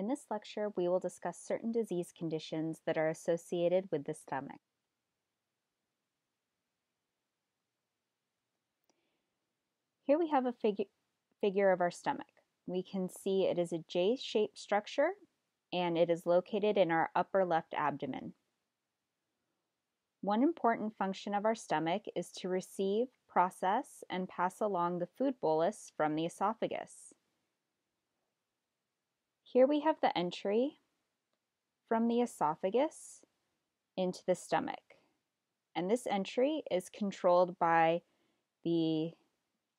In this lecture, we will discuss certain disease conditions that are associated with the stomach. Here we have a figu figure of our stomach. We can see it is a J-shaped structure and it is located in our upper left abdomen. One important function of our stomach is to receive, process, and pass along the food bolus from the esophagus. Here we have the entry from the esophagus into the stomach. And this entry is controlled by the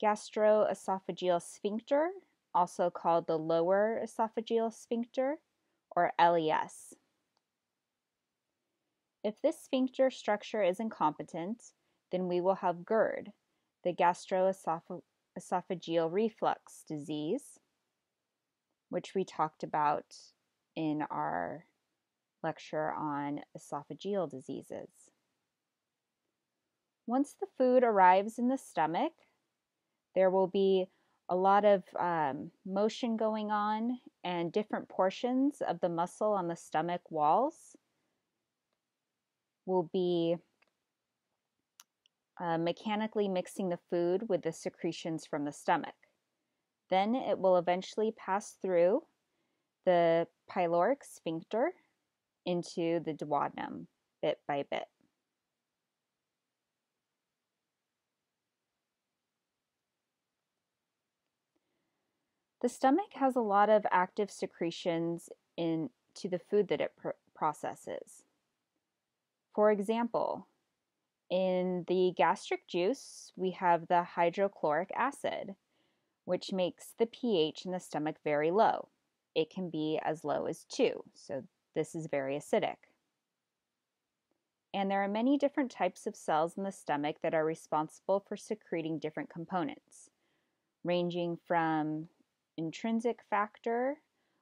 gastroesophageal sphincter, also called the lower esophageal sphincter, or LES. If this sphincter structure is incompetent, then we will have GERD, the gastroesophageal reflux disease, which we talked about in our lecture on esophageal diseases. Once the food arrives in the stomach, there will be a lot of um, motion going on, and different portions of the muscle on the stomach walls will be uh, mechanically mixing the food with the secretions from the stomach. Then it will eventually pass through the pyloric sphincter into the duodenum bit by bit. The stomach has a lot of active secretions into the food that it pr processes. For example, in the gastric juice, we have the hydrochloric acid, which makes the pH in the stomach very low. It can be as low as 2, so this is very acidic. And there are many different types of cells in the stomach that are responsible for secreting different components, ranging from intrinsic factor,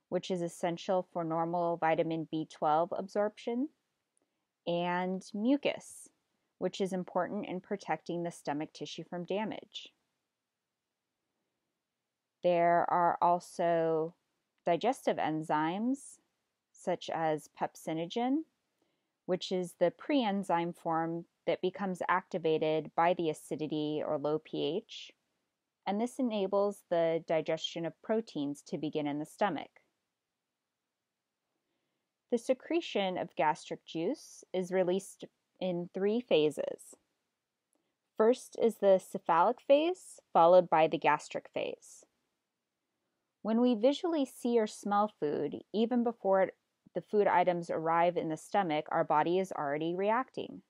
which is essential for normal vitamin B12 absorption, and mucus, which is important in protecting the stomach tissue from damage. There are also digestive enzymes such as pepsinogen, which is the pre-enzyme form that becomes activated by the acidity or low pH, and this enables the digestion of proteins to begin in the stomach. The secretion of gastric juice is released in three phases. First is the cephalic phase, followed by the gastric phase. When we visually see or smell food, even before the food items arrive in the stomach, our body is already reacting.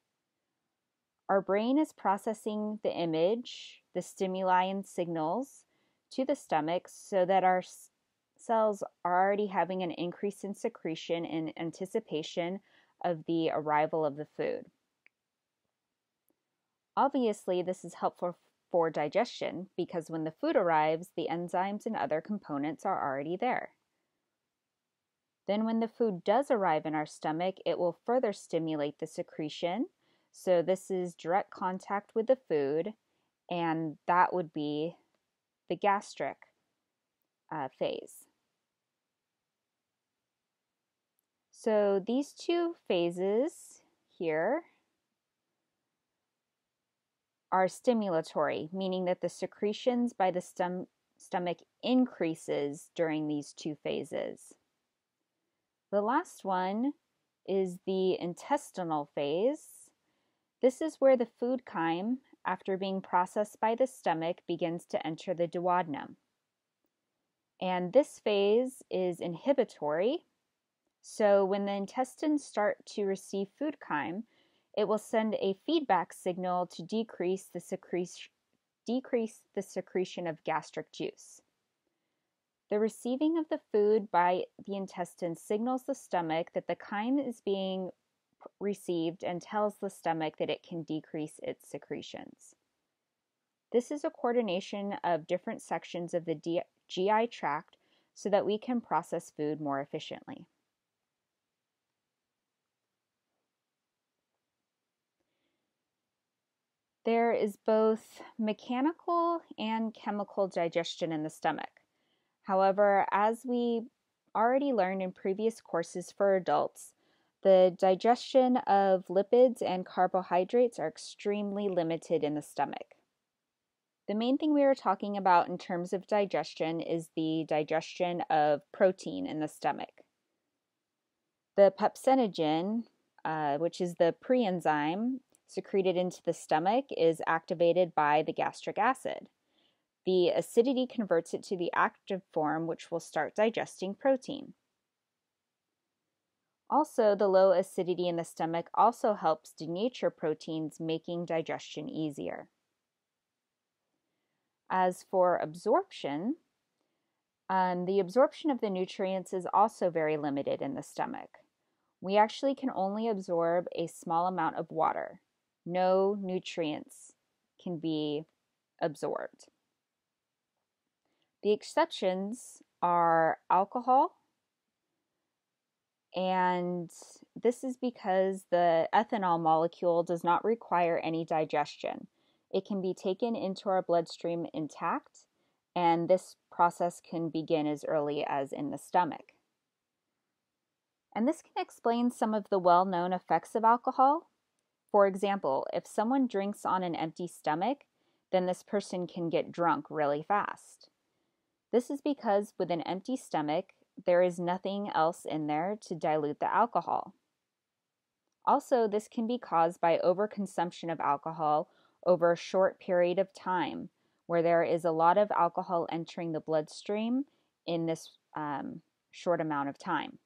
Our brain is processing the image, the stimuli and signals to the stomach so that our cells are already having an increase in secretion in anticipation of the arrival of the food. Obviously, this is helpful for digestion because when the food arrives, the enzymes and other components are already there. Then, when the food does arrive in our stomach, it will further stimulate the secretion. So, this is direct contact with the food, and that would be the gastric uh, phase. So, these two phases here are stimulatory, meaning that the secretions by the stom stomach increases during these two phases. The last one is the intestinal phase. This is where the food chyme, after being processed by the stomach, begins to enter the duodenum. And this phase is inhibitory. So when the intestines start to receive food chyme, it will send a feedback signal to decrease the, secretion, decrease the secretion of gastric juice. The receiving of the food by the intestine signals the stomach that the chyme is being received and tells the stomach that it can decrease its secretions. This is a coordination of different sections of the GI tract so that we can process food more efficiently. There is both mechanical and chemical digestion in the stomach. However, as we already learned in previous courses for adults, the digestion of lipids and carbohydrates are extremely limited in the stomach. The main thing we are talking about in terms of digestion is the digestion of protein in the stomach. The pepsinogen, uh, which is the preenzyme secreted into the stomach, is activated by the gastric acid. The acidity converts it to the active form, which will start digesting protein. Also, the low acidity in the stomach also helps denature proteins, making digestion easier. As for absorption, um, the absorption of the nutrients is also very limited in the stomach. We actually can only absorb a small amount of water. No nutrients can be absorbed. The exceptions are alcohol, and this is because the ethanol molecule does not require any digestion. It can be taken into our bloodstream intact, and this process can begin as early as in the stomach. And this can explain some of the well known effects of alcohol. For example, if someone drinks on an empty stomach, then this person can get drunk really fast. This is because with an empty stomach, there is nothing else in there to dilute the alcohol. Also, this can be caused by overconsumption of alcohol over a short period of time, where there is a lot of alcohol entering the bloodstream in this um, short amount of time.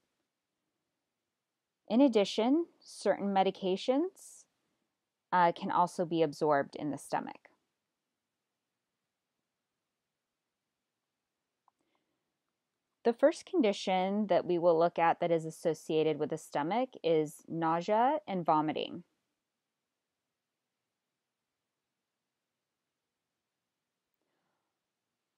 In addition, certain medications uh, can also be absorbed in the stomach. The first condition that we will look at that is associated with the stomach is nausea and vomiting.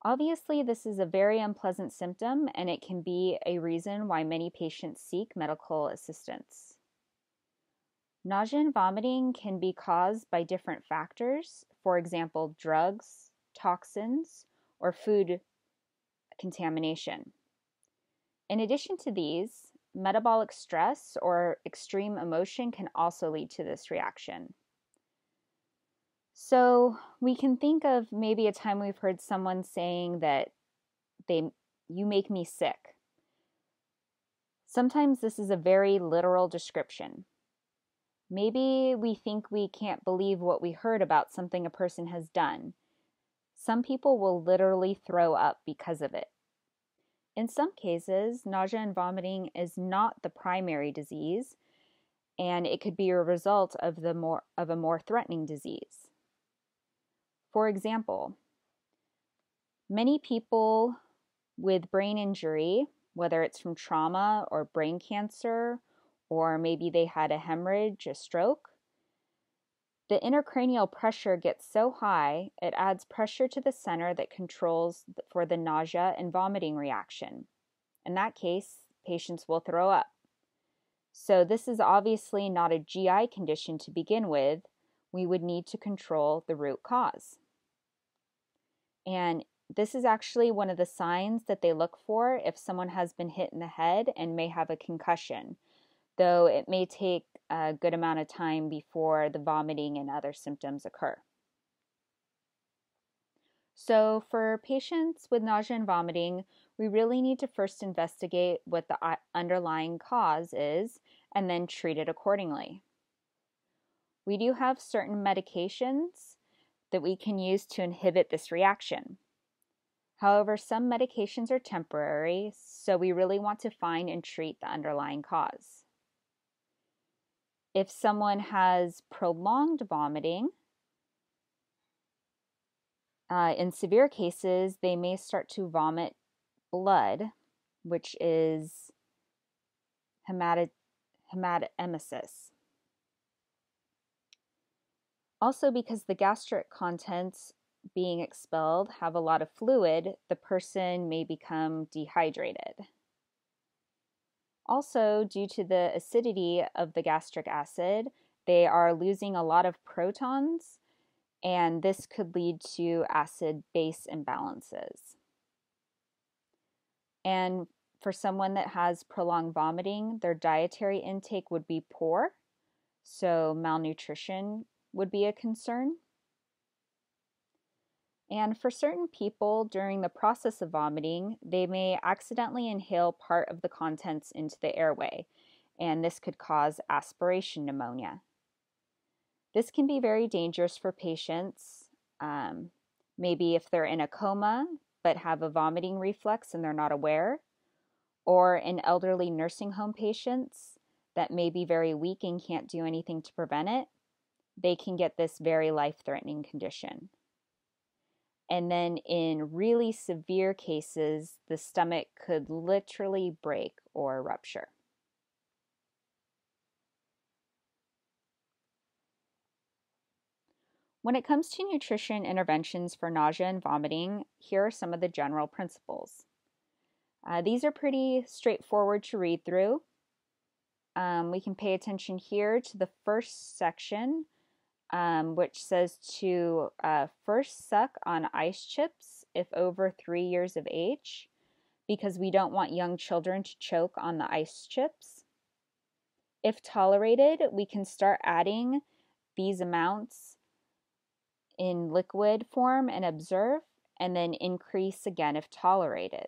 Obviously, this is a very unpleasant symptom and it can be a reason why many patients seek medical assistance. Nausea and vomiting can be caused by different factors, for example, drugs, toxins, or food contamination. In addition to these, metabolic stress or extreme emotion can also lead to this reaction. So we can think of maybe a time we've heard someone saying that they you make me sick. Sometimes this is a very literal description. Maybe we think we can't believe what we heard about something a person has done. Some people will literally throw up because of it. In some cases, nausea and vomiting is not the primary disease, and it could be a result of the more of a more threatening disease. For example, many people with brain injury, whether it's from trauma or brain cancer, or maybe they had a hemorrhage, a stroke, the intracranial pressure gets so high, it adds pressure to the center that controls for the nausea and vomiting reaction. In that case, patients will throw up. So, this is obviously not a GI condition to begin with. We would need to control the root cause. And this is actually one of the signs that they look for if someone has been hit in the head and may have a concussion, though it may take a good amount of time before the vomiting and other symptoms occur. So, for patients with nausea and vomiting, we really need to first investigate what the underlying cause is and then treat it accordingly. We do have certain medications that we can use to inhibit this reaction. However, some medications are temporary, so we really want to find and treat the underlying cause. If someone has prolonged vomiting, uh, in severe cases, they may start to vomit blood, which is hematid- hematemesis. Also, because the gastric contents being expelled have a lot of fluid, the person may become dehydrated. Also, due to the acidity of the gastric acid, they are losing a lot of protons, and this could lead to acid base imbalances. And for someone that has prolonged vomiting, their dietary intake would be poor, so malnutrition would be a concern. And for certain people, during the process of vomiting, they may accidentally inhale part of the contents into the airway, and this could cause aspiration pneumonia. This can be very dangerous for patients. Um, maybe if they're in a coma but have a vomiting reflex and they're not aware, or in elderly nursing home patients that may be very weak and can't do anything to prevent it, they can get this very life threatening condition. And then in really severe cases, the stomach could literally break or rupture. When it comes to nutrition interventions for nausea and vomiting, here are some of the general principles. Uh, these are pretty straightforward to read through. Um, we can pay attention here to the first section um, which says to uh, first suck on ice chips if over three years of age, because we don't want young children to choke on the ice chips. If tolerated, we can start adding these amounts in liquid form and observe, and then increase again if tolerated.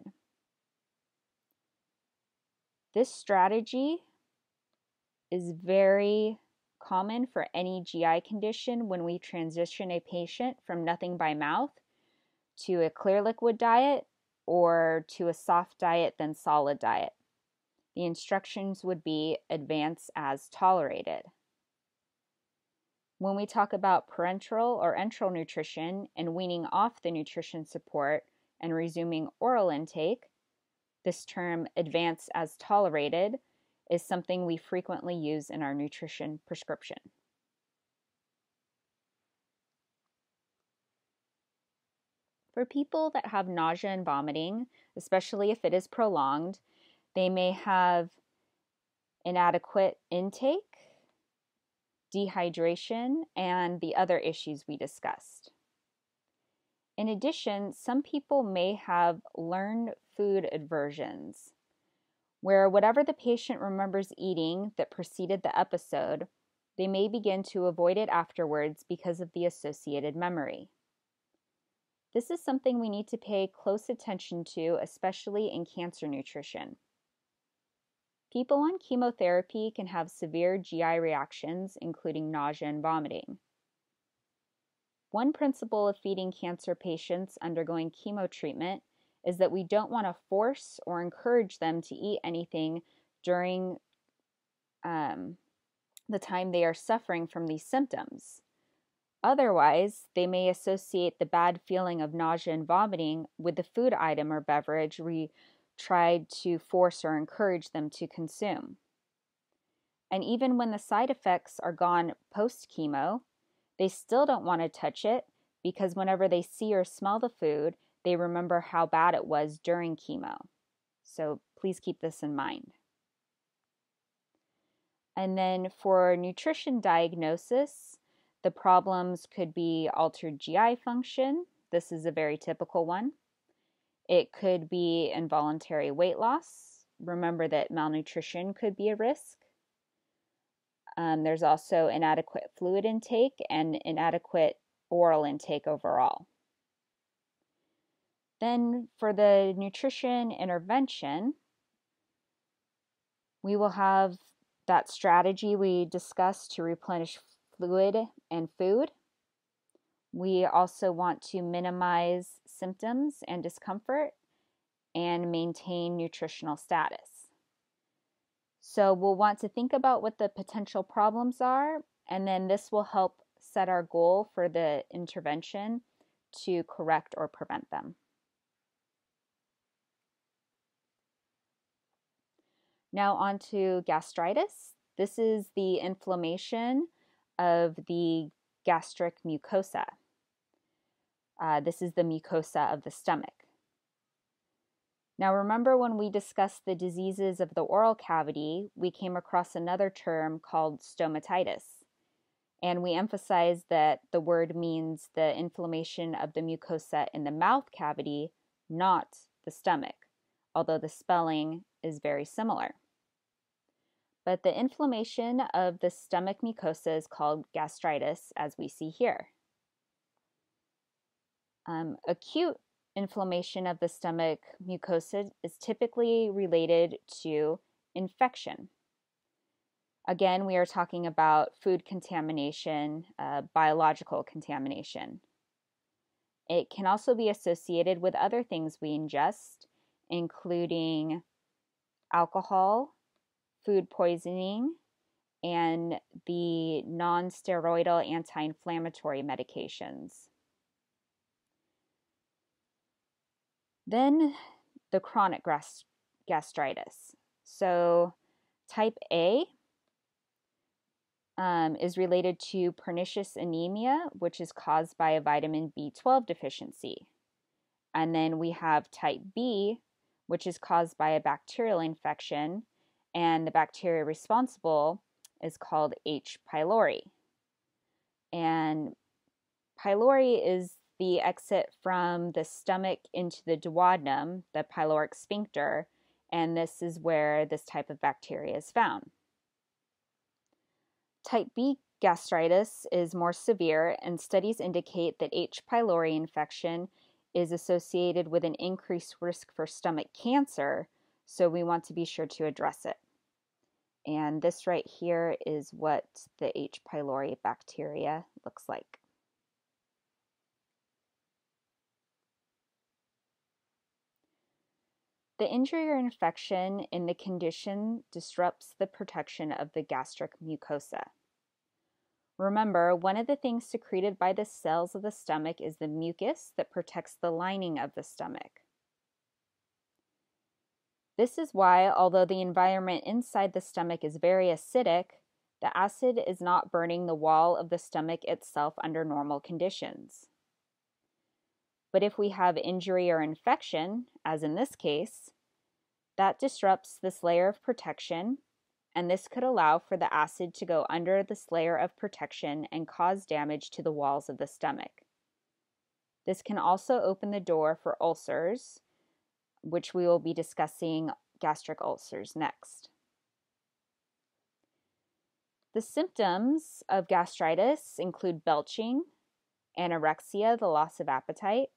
This strategy is very common for any GI condition when we transition a patient from nothing by mouth to a clear liquid diet or to a soft diet then solid diet. The instructions would be advance as tolerated. When we talk about parenteral or enteral nutrition and weaning off the nutrition support and resuming oral intake, this term advance as tolerated is something we frequently use in our nutrition prescription. For people that have nausea and vomiting, especially if it is prolonged, they may have inadequate intake, dehydration, and the other issues we discussed. In addition, some people may have learned food aversions where whatever the patient remembers eating that preceded the episode, they may begin to avoid it afterwards because of the associated memory. This is something we need to pay close attention to, especially in cancer nutrition. People on chemotherapy can have severe GI reactions, including nausea and vomiting. One principle of feeding cancer patients undergoing chemo treatment is that we don't want to force or encourage them to eat anything during um, the time they are suffering from these symptoms. Otherwise, they may associate the bad feeling of nausea and vomiting with the food item or beverage we tried to force or encourage them to consume. And even when the side effects are gone post chemo, they still don't want to touch it because whenever they see or smell the food, they remember how bad it was during chemo. So please keep this in mind. And then for nutrition diagnosis, the problems could be altered GI function. This is a very typical one. It could be involuntary weight loss. Remember that malnutrition could be a risk. Um, there's also inadequate fluid intake and inadequate oral intake overall. Then for the nutrition intervention, we will have that strategy we discussed to replenish fluid and food. We also want to minimize symptoms and discomfort and maintain nutritional status. So we'll want to think about what the potential problems are, and then this will help set our goal for the intervention to correct or prevent them. Now, on to gastritis. This is the inflammation of the gastric mucosa. Uh, this is the mucosa of the stomach. Now, remember when we discussed the diseases of the oral cavity, we came across another term called stomatitis. And we emphasized that the word means the inflammation of the mucosa in the mouth cavity, not the stomach although the spelling is very similar. But the inflammation of the stomach mucosa is called gastritis, as we see here. Um, acute inflammation of the stomach mucosa is typically related to infection. Again, we are talking about food contamination, uh, biological contamination. It can also be associated with other things we ingest, including alcohol, food poisoning, and the non steroidal anti inflammatory medications. Then the chronic gastritis. So, type A um, is related to pernicious anemia, which is caused by a vitamin B12 deficiency. And then we have type B, which is caused by a bacterial infection, and the bacteria responsible is called H. pylori. And pylori is the exit from the stomach into the duodenum, the pyloric sphincter, and this is where this type of bacteria is found. Type B gastritis is more severe, and studies indicate that H. pylori infection is associated with an increased risk for stomach cancer, so we want to be sure to address it. And this right here is what the H. pylori bacteria looks like. The injury or infection in the condition disrupts the protection of the gastric mucosa. Remember, one of the things secreted by the cells of the stomach is the mucus that protects the lining of the stomach. This is why, although the environment inside the stomach is very acidic, the acid is not burning the wall of the stomach itself under normal conditions. But if we have injury or infection, as in this case, that disrupts this layer of protection, and this could allow for the acid to go under this layer of protection and cause damage to the walls of the stomach. This can also open the door for ulcers, which we will be discussing gastric ulcers next. The symptoms of gastritis include belching, anorexia, the loss of appetite,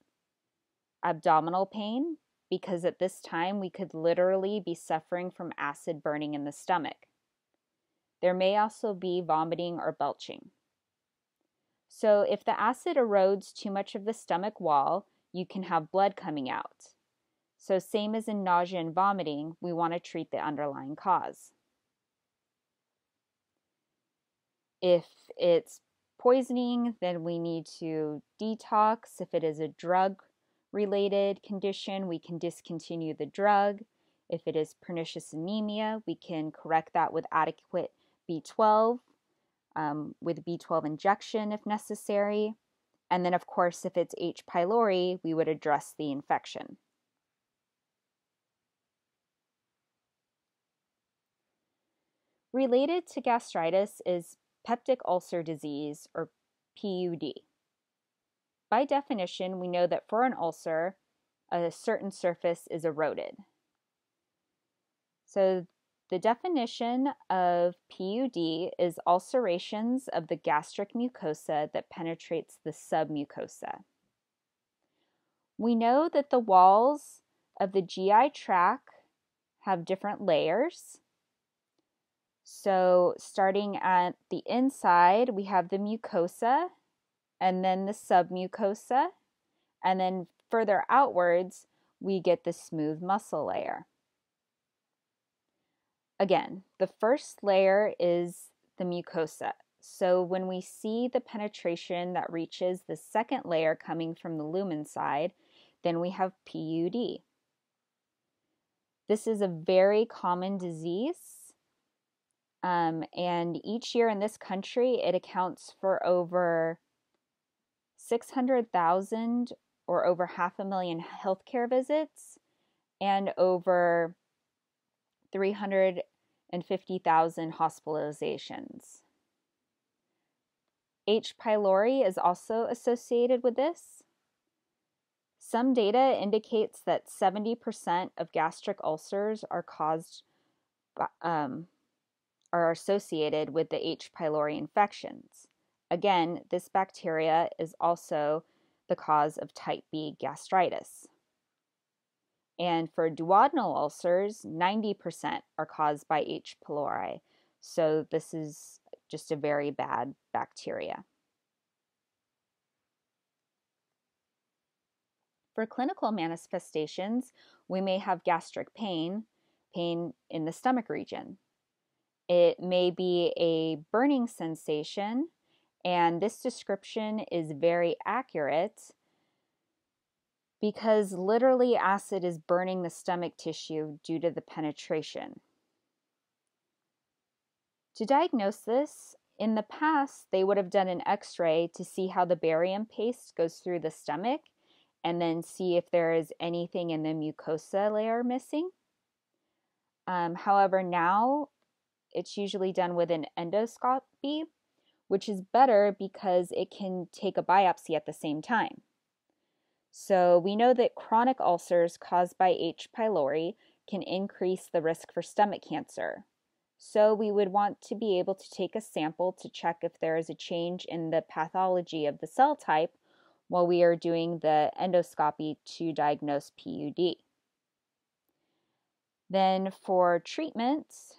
abdominal pain, because at this time we could literally be suffering from acid burning in the stomach. There may also be vomiting or belching. So, if the acid erodes too much of the stomach wall, you can have blood coming out. So, same as in nausea and vomiting, we want to treat the underlying cause. If it's poisoning, then we need to detox. If it is a drug related condition, we can discontinue the drug. If it is pernicious anemia, we can correct that with adequate B12, um, with B12 injection if necessary. And then, of course, if it's H. pylori, we would address the infection. Related to gastritis is peptic ulcer disease, or PUD. By definition, we know that for an ulcer, a certain surface is eroded. So the definition of PUD is ulcerations of the gastric mucosa that penetrates the submucosa. We know that the walls of the GI tract have different layers. So, starting at the inside, we have the mucosa and then the submucosa, and then further outwards, we get the smooth muscle layer. Again, the first layer is the mucosa. So when we see the penetration that reaches the second layer coming from the lumen side, then we have PUD. This is a very common disease. Um, and each year in this country, it accounts for over 600,000 or over half a million healthcare visits and over 350,000 hospitalizations. H. pylori is also associated with this. Some data indicates that 70% of gastric ulcers are caused um, are associated with the H. pylori infections. Again, this bacteria is also the cause of type B gastritis. And for duodenal ulcers, 90% are caused by H. pylori. So this is just a very bad bacteria. For clinical manifestations, we may have gastric pain, pain in the stomach region. It may be a burning sensation, and this description is very accurate because literally acid is burning the stomach tissue due to the penetration. To diagnose this, in the past, they would have done an x ray to see how the barium paste goes through the stomach and then see if there is anything in the mucosa layer missing. Um, however, now it's usually done with an endoscopy which is better because it can take a biopsy at the same time. So we know that chronic ulcers caused by H. pylori can increase the risk for stomach cancer. So we would want to be able to take a sample to check if there is a change in the pathology of the cell type while we are doing the endoscopy to diagnose PUD. Then for treatments,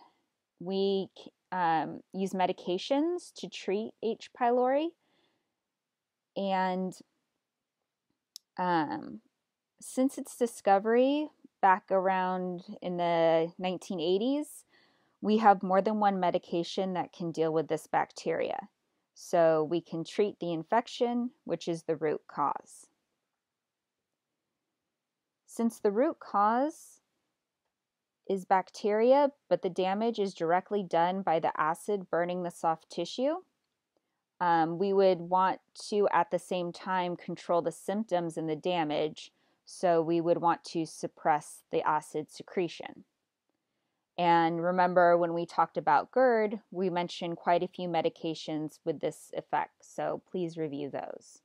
we um, use medications to treat H. pylori. And um, since its discovery back around in the 1980s, we have more than one medication that can deal with this bacteria. So we can treat the infection, which is the root cause. Since the root cause is bacteria, but the damage is directly done by the acid burning the soft tissue. Um, we would want to, at the same time, control the symptoms and the damage. So we would want to suppress the acid secretion. And remember, when we talked about GERD, we mentioned quite a few medications with this effect. So please review those.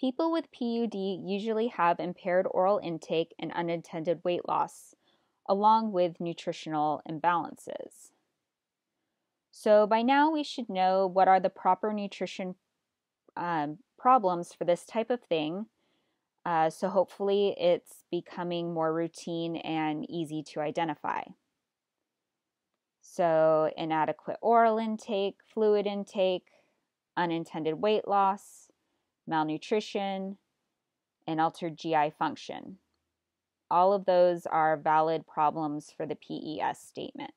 People with PUD usually have impaired oral intake and unintended weight loss, along with nutritional imbalances. So, by now, we should know what are the proper nutrition um, problems for this type of thing. Uh, so, hopefully, it's becoming more routine and easy to identify. So, inadequate oral intake, fluid intake, unintended weight loss, malnutrition, and altered GI function. All of those are valid problems for the PES statement.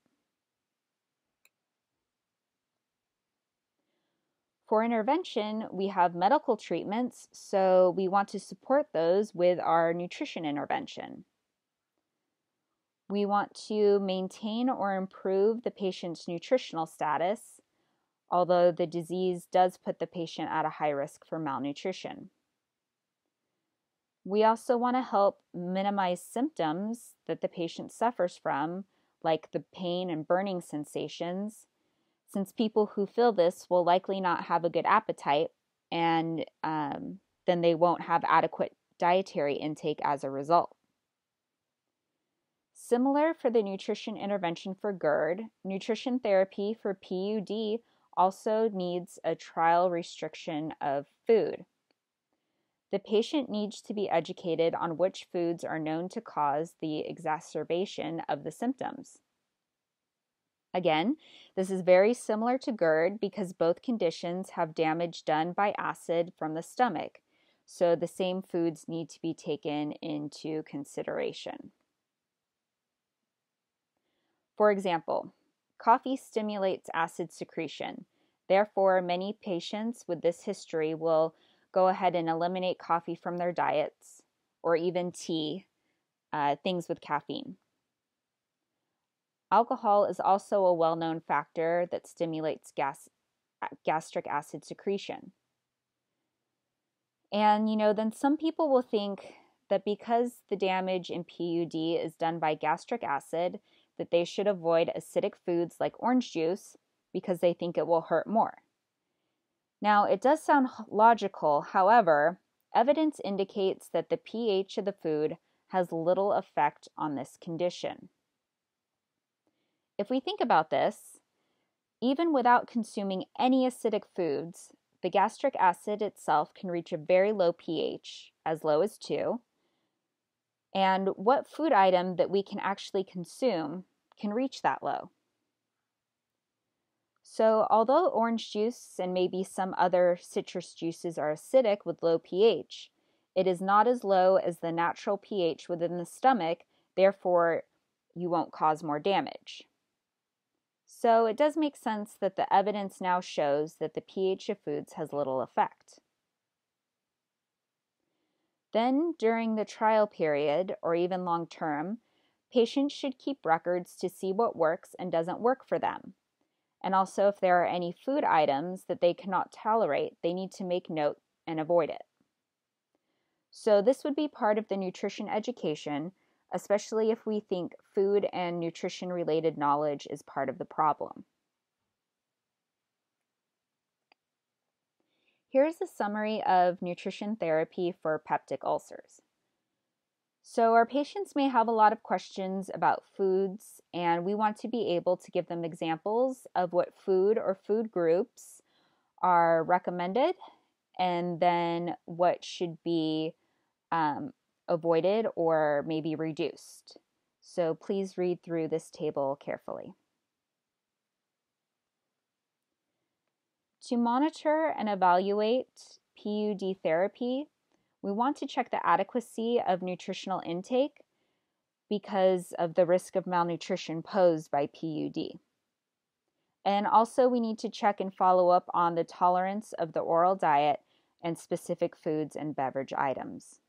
For intervention, we have medical treatments, so we want to support those with our nutrition intervention. We want to maintain or improve the patient's nutritional status although the disease does put the patient at a high risk for malnutrition. We also want to help minimize symptoms that the patient suffers from, like the pain and burning sensations, since people who feel this will likely not have a good appetite and um, then they won't have adequate dietary intake as a result. Similar for the nutrition intervention for GERD, nutrition therapy for PUD also needs a trial restriction of food. The patient needs to be educated on which foods are known to cause the exacerbation of the symptoms. Again, this is very similar to GERD because both conditions have damage done by acid from the stomach, so the same foods need to be taken into consideration. For example, Coffee stimulates acid secretion. Therefore, many patients with this history will go ahead and eliminate coffee from their diets or even tea, uh, things with caffeine. Alcohol is also a well known factor that stimulates gas, gastric acid secretion. And, you know, then some people will think that because the damage in PUD is done by gastric acid, that they should avoid acidic foods like orange juice because they think it will hurt more. Now, it does sound logical, however, evidence indicates that the pH of the food has little effect on this condition. If we think about this, even without consuming any acidic foods, the gastric acid itself can reach a very low pH, as low as 2. And what food item that we can actually consume can reach that low? So, although orange juice and maybe some other citrus juices are acidic with low pH, it is not as low as the natural pH within the stomach, therefore, you won't cause more damage. So it does make sense that the evidence now shows that the pH of foods has little effect. Then, during the trial period or even long term, patients should keep records to see what works and doesn't work for them. And also, if there are any food items that they cannot tolerate, they need to make note and avoid it. So, this would be part of the nutrition education, especially if we think food and nutrition related knowledge is part of the problem. Here's a summary of nutrition therapy for peptic ulcers. So, our patients may have a lot of questions about foods, and we want to be able to give them examples of what food or food groups are recommended and then what should be um, avoided or maybe reduced. So please read through this table carefully. To monitor and evaluate PUD therapy, we want to check the adequacy of nutritional intake because of the risk of malnutrition posed by PUD. And also, we need to check and follow up on the tolerance of the oral diet and specific foods and beverage items.